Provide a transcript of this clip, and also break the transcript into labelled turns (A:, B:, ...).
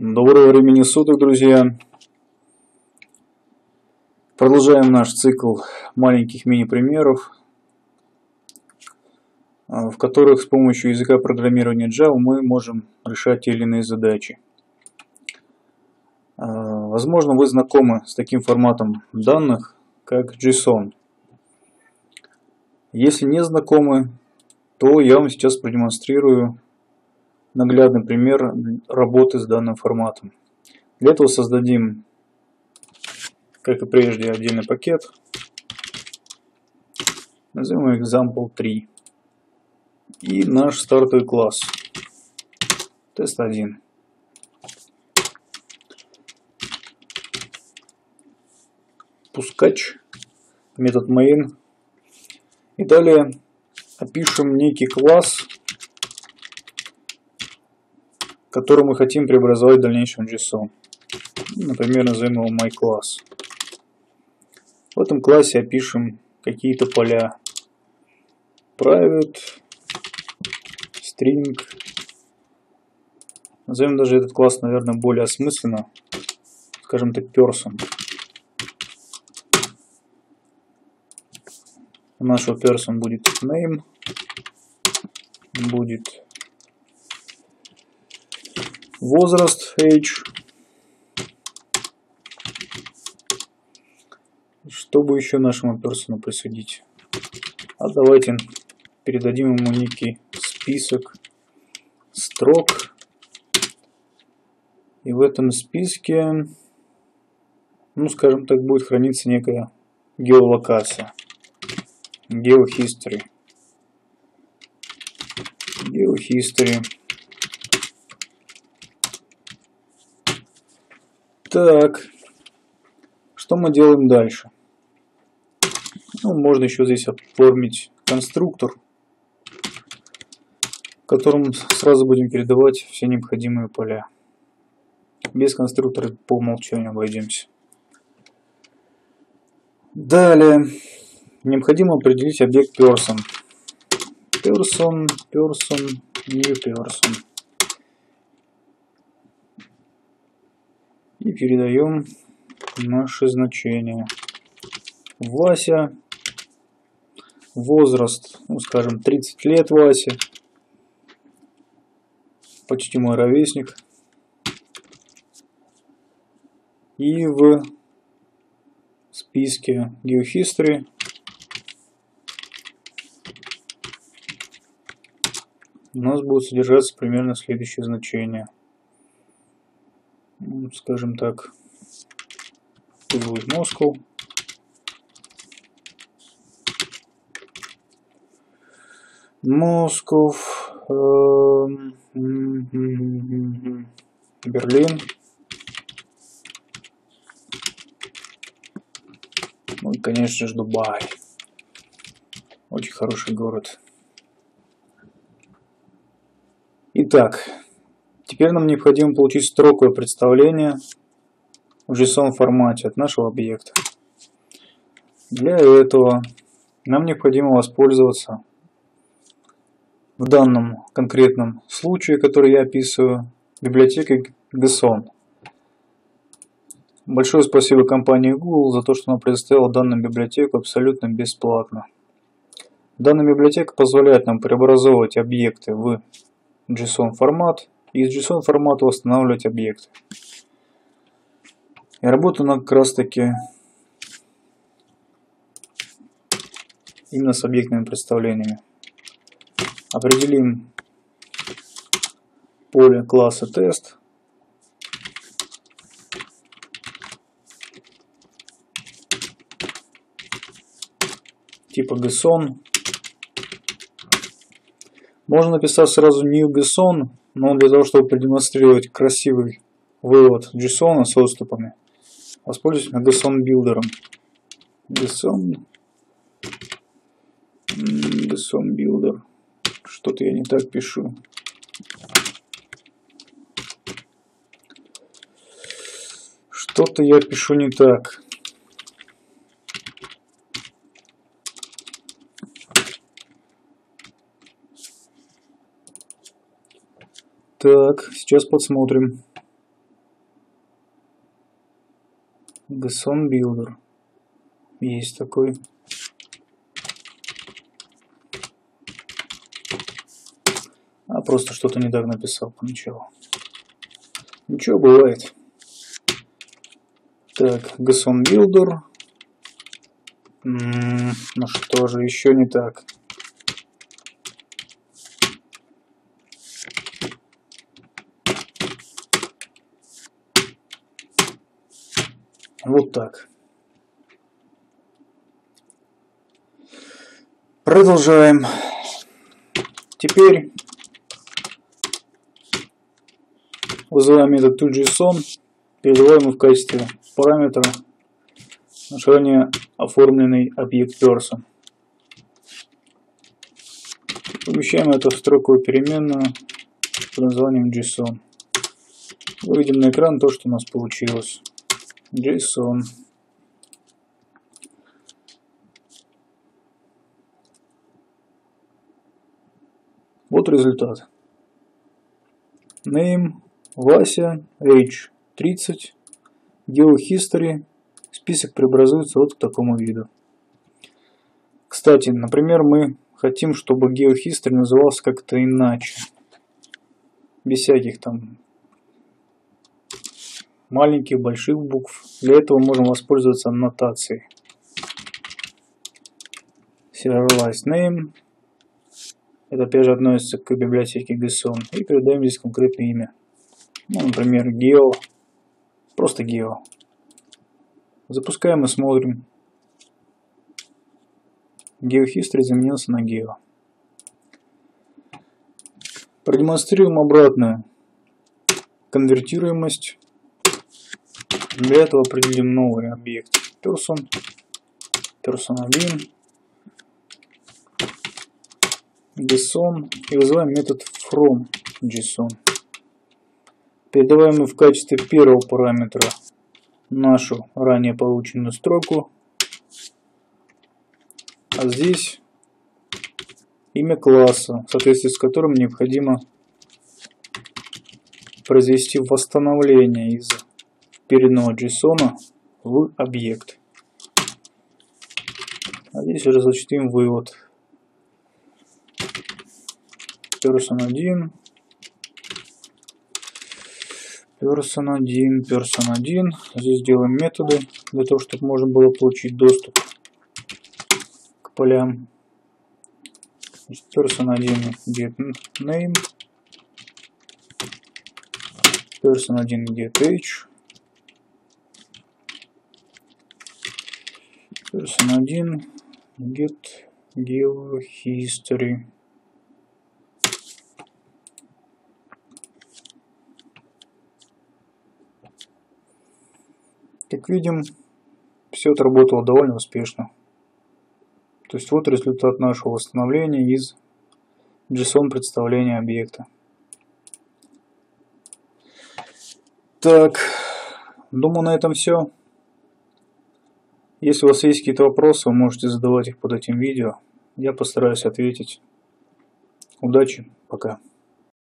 A: Доброго времени суток, друзья! Продолжаем наш цикл маленьких мини-примеров, а, в которых с помощью языка программирования Java мы можем решать те или иные задачи. А, возможно, вы знакомы с таким форматом данных, как JSON. Если не знакомы, то я вам сейчас продемонстрирую наглядный пример работы с данным форматом. Для этого создадим, как и прежде, отдельный пакет. Назовем его example 3. И наш стартовый класс. Тест 1. Пускач. Метод main. И далее опишем некий класс, который мы хотим преобразовать в дальнейшем JSON. Например, назовем его myClass. В этом классе опишем какие-то поля. Private, string. Назовем даже этот класс, наверное, более осмысленно. Скажем так, person. У нашего person будет name, будет возраст age. Что бы еще нашему персону присудить? А давайте передадим ему некий список строк. И в этом списке, ну скажем так, будет храниться некая геолокация. Geohistory. Geohistory. Так, что мы делаем дальше? Ну, можно еще здесь оформить конструктор, в котором сразу будем передавать все необходимые поля. Без конструктора по умолчанию обойдемся. Далее, необходимо определить объект person. Person, person, new person. И передаем наше значение. Вася, возраст, ну скажем 30 лет Вася, почти мой ровесник. И в списке GeoHistory у нас будет содержаться примерно следующее значение – ну, скажем так, будет Москва. Москов, Берлин. Ну и, конечно же, Дубай. Очень хороший город. Итак, Теперь нам необходимо получить строковое представление в JSON формате от нашего объекта. Для этого нам необходимо воспользоваться в данном конкретном случае, который я описываю, библиотекой GSON. Большое спасибо компании Google за то, что она предоставила данную библиотеку абсолютно бесплатно. Данная библиотека позволяет нам преобразовывать объекты в JSON формат из JSON формата восстанавливать объекты. И работаю на как раз таки именно с объектными представлениями. Определим поле класса тест. Типа GSON. Можно написать сразу new GSON но для того, чтобы продемонстрировать красивый вывод JSON с отступами, воспользуюсь JSON билдером. JSON, JSON Builder. Что-то я не так пишу. Что-то я пишу не так. Так, сейчас посмотрим. Gasson Builder. Есть такой. А просто что-то не так написал поначалу. Ничего бывает. Так, Gasson Builder. М ну что же, еще не так. Вот так. Продолжаем. Теперь вызываем метод toJSON, передаваем его в качестве параметра наш ранее оформленный объект person. Помещаем эту строку переменную под названием JSON. Выведем на экран то, что у нас получилось. JSON. Вот результат. Name, Вася, Age 30, GeoHistory, список преобразуется вот к такому виду. Кстати, например, мы хотим, чтобы GeoHistory назывался как-то иначе. Без всяких там маленьких, больших букв. Для этого можем воспользоваться аннотацией. Serialized name. Это опять же относится к библиотеке JSON. И передаем здесь конкретное имя. Ну, например, geo. Просто geo. Запускаем и смотрим. GeoHistory заменился на Geo. Продемонстрируем обратную конвертируемость для этого определим новый объект person, person1, JSON и вызываем метод from JSON. Передаваем в качестве первого параметра нашу ранее полученную строку. А здесь имя класса, в соответствии с которым необходимо произвести восстановление из переданного JSON в объект. А здесь уже зачтем вывод. Person 1, Person 1, Person 1. Здесь делаем методы для того, чтобы можно было получить доступ к полям. Person 1 get name, Person 1 get age, Person 1 get give history. Как видим, все это работало довольно успешно. То есть вот результат нашего восстановления из JSON представления объекта. Так, думаю на этом все. Если у вас есть какие-то вопросы, вы можете задавать их под этим видео. Я постараюсь ответить. Удачи, пока.